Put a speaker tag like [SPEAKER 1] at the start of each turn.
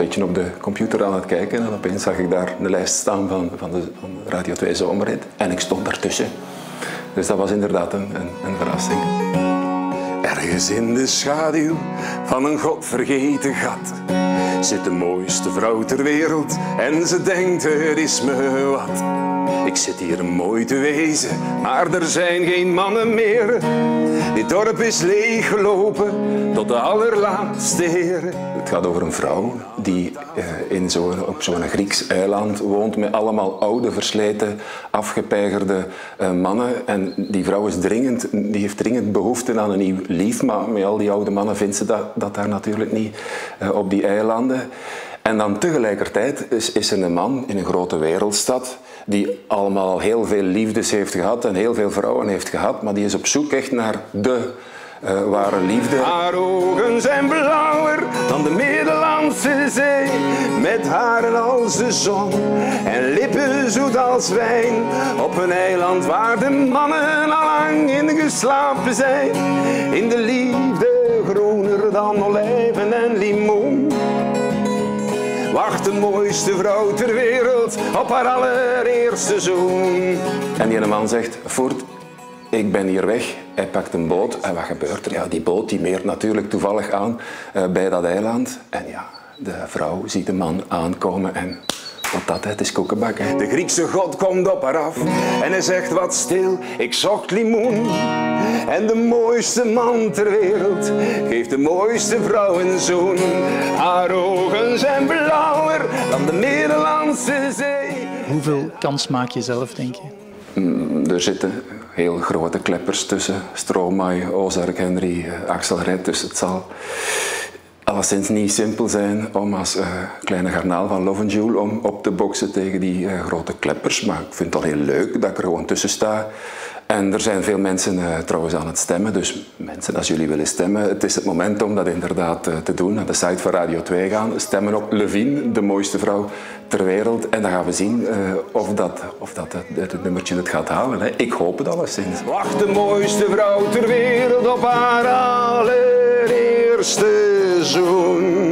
[SPEAKER 1] beetje op de computer aan het kijken en opeens zag ik daar een lijst staan van, van, de, van Radio 2 Zomerhit. En ik stond daartussen. Dus dat was inderdaad een, een, een verrassing. Ergens in de schaduw van een godvergeten gat zit de mooiste vrouw ter wereld en ze denkt er is me wat. Ik zit hier mooi te wezen, maar er zijn geen mannen meer. Dit dorp is leeggelopen tot de allerlaatste heren. Het gaat over een vrouw die eh, in zo, op zo'n Grieks eiland woont met allemaal oude, versleten, afgepeigerde eh, mannen. En die vrouw is dringend, die heeft dringend behoefte aan een nieuw lief, maar met al die oude mannen vindt ze dat, dat daar natuurlijk niet eh, op die eilanden. En dan tegelijkertijd is, is er een man in een grote wereldstad die allemaal heel veel liefdes heeft gehad en heel veel vrouwen heeft gehad, maar die is op zoek echt naar de uh, ware liefde. Haar ogen zijn blauwer dan de Middellandse Zee, met haren als de zon en lippen zoet als wijn. Op een eiland waar de mannen al lang in geslapen zijn, in de liefde groener dan olijven en limoen wacht de mooiste vrouw ter wereld op haar allereerste zoen. En die man zegt, voort, ik ben hier weg. Hij pakt een boot en wat gebeurt er? Ja, die boot die meert natuurlijk toevallig aan uh, bij dat eiland. En ja, de vrouw ziet de man aankomen en wat dat, het is koekenbak. De Griekse god komt op haar af en hij zegt wat stil, ik zocht limoen. En de mooiste man ter wereld geeft de mooiste vrouw een zoen. Haar ogen zijn de Zee.
[SPEAKER 2] Hoeveel kans maak je zelf, denk je?
[SPEAKER 1] Mm, er zitten heel grote kleppers tussen. Stromae, Ozark, Henry, eh, Axel Red. Dus het zal alleszins niet simpel zijn om als uh, kleine garnaal van Love Jewel om op te boksen tegen die uh, grote kleppers. Maar ik vind het al heel leuk dat ik er gewoon tussen sta. En er zijn veel mensen uh, trouwens aan het stemmen. Dus mensen, als jullie willen stemmen, het is het moment om dat inderdaad te doen. Naar de site van Radio 2 gaan, stemmen op Levine, de mooiste vrouw ter wereld. En dan gaan we zien of dat, of dat het, het, nummertje het gaat halen. Hè. Ik hoop het alleszins. Wacht de mooiste vrouw ter wereld op haar allereerste zoen.